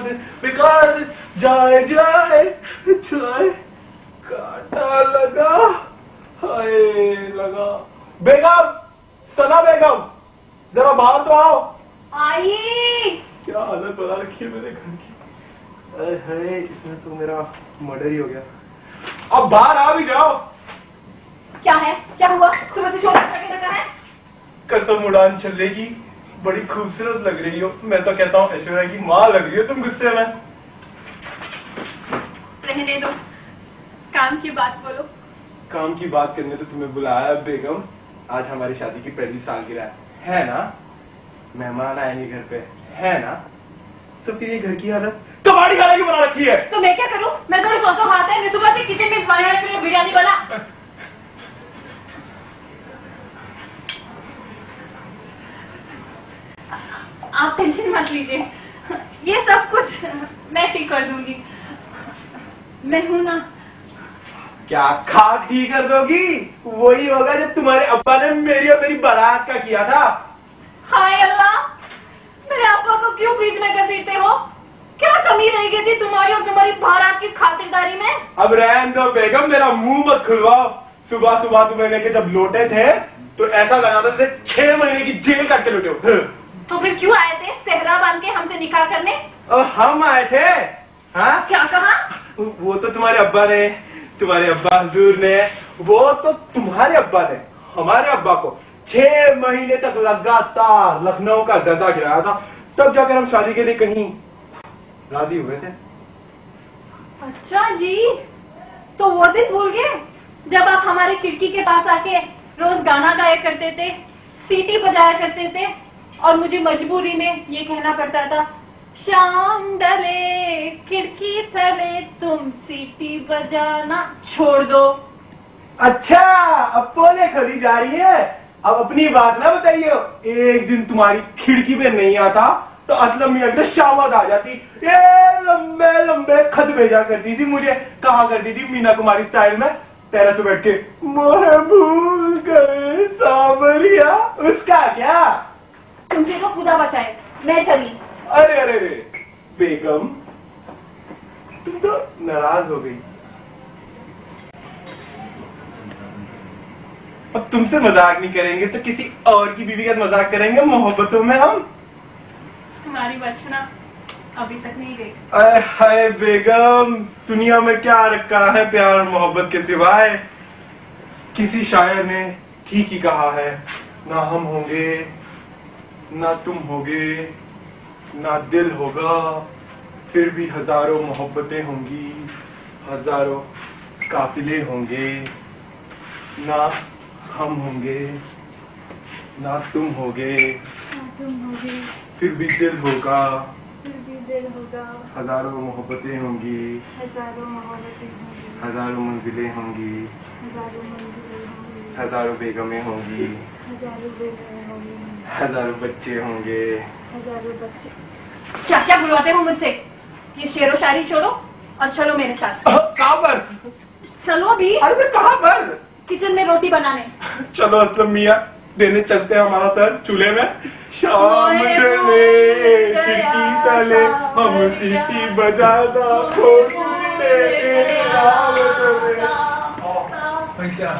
दिन जाए जाए काटा लगा हाय लगा बेगम सना बेगम जरा बाहर तो आओ आई क्या हालत बना रखी है मेरे घर की अरे है इसमें तो मेरा मर्डर ही हो गया अब बाहर आ भी जाओ क्या है क्या हुआ तुम्हें कसम उड़ान चलेगी बड़ी खूबसूरत लग रही हो। मैं तो कहता हूँ ऐश्वर्या की माँ लग रही हो तुम गुस्से में। रहने दो। काम की बात बोलो। काम की बात करने तो तुम्हें बुलाया बेगम। आज हमारी शादी की पहली सालगिरह। है है ना? मेहमान आएँगे घर पे। है ना? तो फिर ये घर की हालत कबाड़ी खाने की बना रखी है। तो मैं क्या करूँ? मैं तो सौ सौ खाते हैं मैं सुबह से किचन में बिरयानी बना आप टेंशन मत लीजिए। ये सब कुछ मैं ठीक कर दूँगी। मैं हूँ ना। क्या खा ठीक कर दोगी? वही होगा जब तुम्हारे अब्बा ने मेरी और मेरी बारात का किया था। हाय अल्लाह मेरे आपा को क्यों बीच में घसीटते हो? क्या कमी रह गई थी तुम्हारी और तुम्हारी बारात की खातिरदारी में? अब रहन दो बेगम मेरा मुँह मत खुलवाओ। सुबह सुबह तुम्हें लेके जब लौटे थे तो ऐसा लगा था जैसे छह महीने की जेल काट के लौटे हो। तो फिर क्यों आए थे? सेहरा बाँध के हमसे निकाह करने? और हम आए थे? हाँ? क्या कहा? वो तो तुम्हारे अब्बा ने तुम्हारे अब्बा हजूर ने वो तो तुम्हारे अब्बा ने हमारे अब्बा को छह महीने तक लगातार लखनऊ का जर्दा गिराया था तब जाकर हम शादी के लिए कहीं राज़ी हुए थे। अच्छा जी तो वो दिन भूल गए जब आप हमारे खिड़की के पास आके रोज गाना गाया करते थे सीटी बजाया करते थे और मुझे मजबूरी में ये कहना पड़ता था, शाम डले, खिड़की थले तुम सीटी बजाना छोड़ दो। अच्छा अब पोले खड़ी जा रही है। अब अपनी बात ना बताइए एक दिन तुम्हारी खिड़की पे नहीं आता तो असलम मियाँ की तो आ जाती। ये लंबे लंबे खत भेजा करती थी मुझे, कहा करती थी मीना कुमारी स्टाइल में टेरेस पे बैठ के मोहे भूल गए सावरिया, उसका क्या? तुमसे तो खुदा बचाए। मैं चली। अरे अरे अरे बेगम तुम तो नाराज़ हो गई। अब तुमसे मज़ाक नहीं करेंगे तो किसी और की बीवी का मज़ाक करेंगे? मोहब्बतों में हम? तुम्हारी बचना अभी तक नहीं गई अरे हाय बेगम दुनिया में क्या रखा है प्यार और मोहब्बत के सिवाय? किसी शायर ने ठीक ही कहा है ना हम होंगे ना तुम होगे ना दिल होगा फिर भी हज़ारों मोहब्बतें होंगी हज़ारों काफिले होंगे। ना हम होंगे ना तुम होगे फिर भी दिल होगा हज़ारों मोहब्बतें होंगी हज़ारों मोहब्बतें होंगी हज़ारों मंजिलें होंगी। हज़ारों मंजिलें होंगी। हज़ारों बेगमें होंगी। हज़ारों बेगमें होंगी। हज़ारों बच्चे होंगे। हज़ारों बच्चे। क्या क्या बुलवाते हो मुझसे? ये शेरो शायरी छोड़ो और चलो मेरे साथ। कहाँ पर? चलो अभी। अरे कहाँ पर? किचन में रोटी बनाने। चलो असलम मिया देने चलते हैं हमारा सर चूल्हे में। शाम ढले खिड़की तले हम। सीटी बजाना। पैसा।